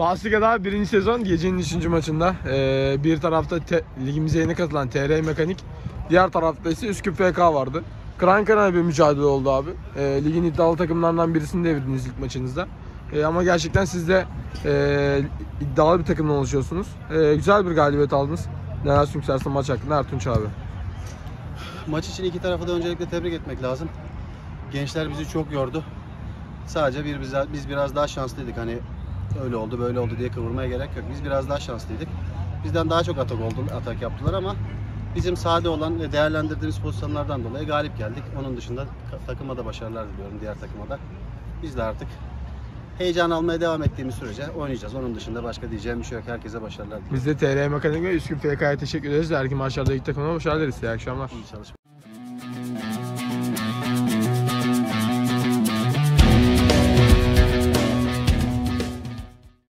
Pasliga'da birinci sezon gecenin üçüncü maçında ee, bir tarafta ligimize yeni katılan TR Mekanik, diğer tarafta ise Üsküp FK vardı. Kıran kırana bir mücadele oldu abi. Ee, ligin iddialı takımlarından birisini devirdiniz ilk maçınızda. Ee, ama gerçekten siz de ee, iddialı bir takımdan oluşuyorsunuz. Ee, güzel bir galibiyet aldınız. Neler söylersin maç hakkında Ertunç abi? Maç için iki tarafı da öncelikle tebrik etmek lazım. Gençler bizi çok yordu. Sadece bir biz, biz biraz daha şanslıydık. Hani öyle oldu böyle oldu diye kıvırmaya gerek yok. Biz biraz daha şanslıydık. Bizden daha çok atak oldu, atak yaptılar ama bizim sade olan ve değerlendirdiğimiz pozisyonlardan dolayı galip geldik. Onun dışında takıma da başarılar diliyorum diğer takıma da. Biz de artık heyecan almaya devam ettiğimiz sürece oynayacağız. Onun dışında başka diyeceğim bir şey yok. Herkese başarılar diliyorum. Biz de TR Mekanik ve Üsküp FK'ya teşekkür ederiz. Erkin maçlarda ilk takımına başarılar dileriz. İyi akşamlar. İyi çalışmalar.